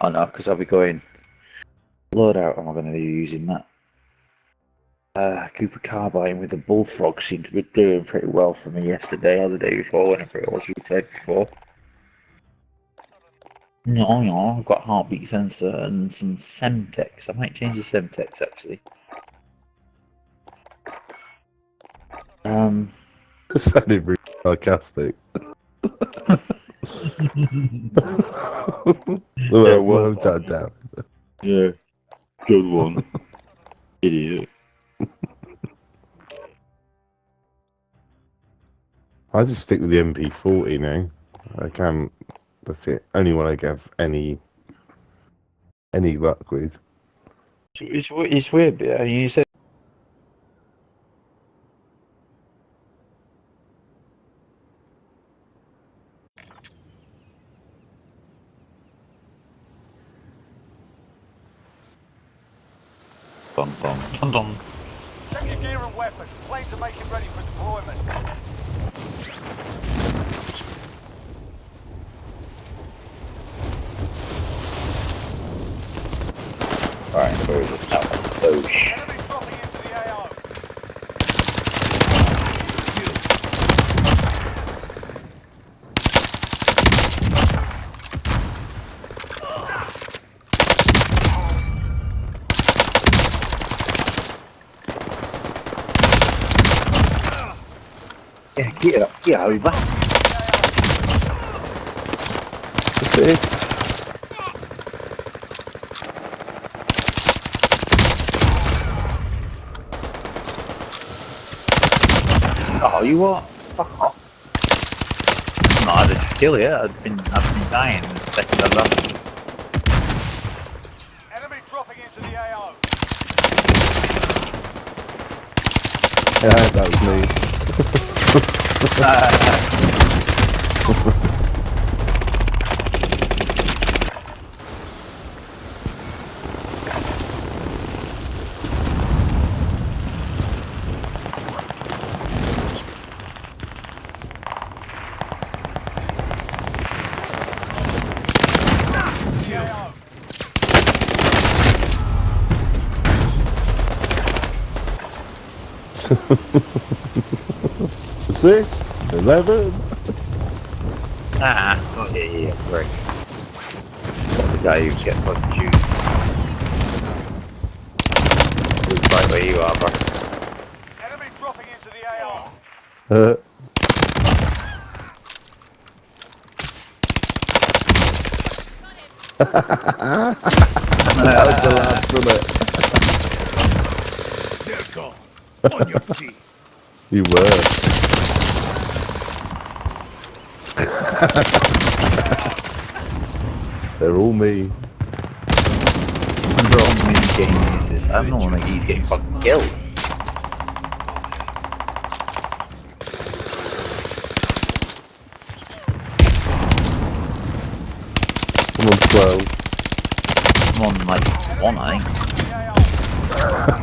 Oh no, because I'll be going. Load out. Am I going to be using that? Uh, Cooper Carbine with the Bullfrog seemed to be doing pretty well for me yesterday or the day before, whenever it was you played before. No, no, I've got heartbeat sensor and some Semtex. I might change the Semtex actually. Um, It sounded really sarcastic. Well, well done, down. yeah, good one, idiot. I just stick with the MP40 now. I can't. That's it. Only one I have any any luck with. It's, it's, it's weird, but uh, you said Dun, dun, dun, dun. Check your gear and weapons. Planes are making ready for deployment. Alright, where is it? That one. Oh, sh- Enemy dropping into the AO. Yeah, get up, get over. That's it. Oh, you what? Fuck off. No, I didn't kill you. I've been, I've been dying the second I left. Enemy dropping into the AO. Yeah, that was me. The AO. Six, eleven. Ah, oh, yeah, yeah, yeah, great. The guy who gets fucking shoot. Looks right where you are, bro. Enemy dropping into the AO. Uh, that was the last, wasn't it? They're gone. On your feet. You were. They're all me. I'm bro, I'm really getting uses. I don't know when he's getting fucking killed. I'm on 12. I'm on like one, I think.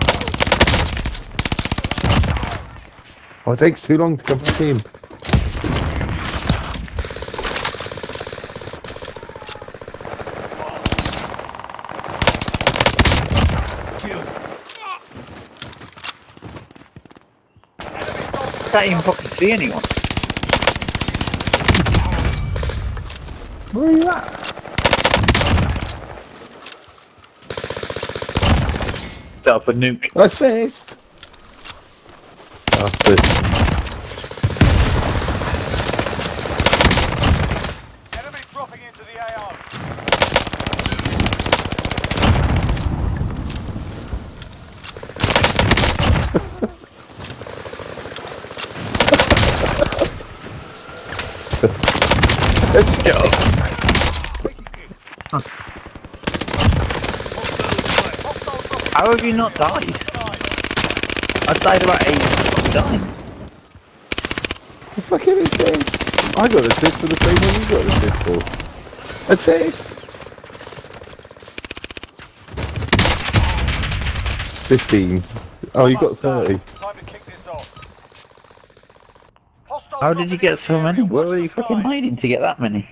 Oh, it takes too long to come back in. I can't even fucking see anyone. Where are you at? Set up a nuke. Assist! Bastard. Enemy dropping into the AO. Let's go. How have you not died? I died about eight times. The fucking assist! I got assist for the same one you got assist for. Assist! 15. Oh, you got 30. How did you get so many? Where were you fucking hiding to get that many?